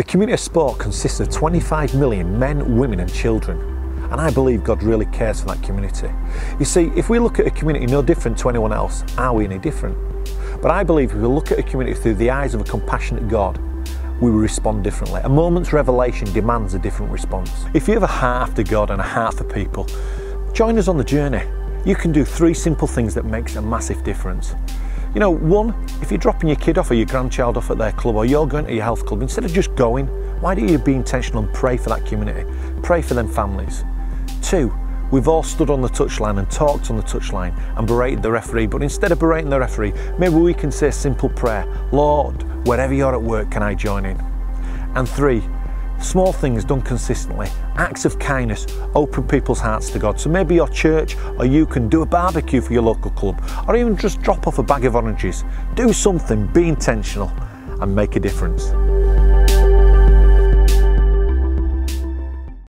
The community of sport consists of 25 million men, women and children. And I believe God really cares for that community. You see, if we look at a community no different to anyone else, are we any different? But I believe if we look at a community through the eyes of a compassionate God, we will respond differently. A moment's revelation demands a different response. If you have a heart after God and a heart for people, join us on the journey. You can do three simple things that makes a massive difference. You know, one, if you're dropping your kid off or your grandchild off at their club or you're going to your health club, instead of just going, why don't you be intentional and pray for that community? Pray for them families. Two, we've all stood on the touchline and talked on the touchline and berated the referee, but instead of berating the referee, maybe we can say a simple prayer Lord, wherever you're at work, can I join in? And three, Small things done consistently, acts of kindness, open people's hearts to God. So maybe your church or you can do a barbecue for your local club or even just drop off a bag of oranges. Do something, be intentional and make a difference.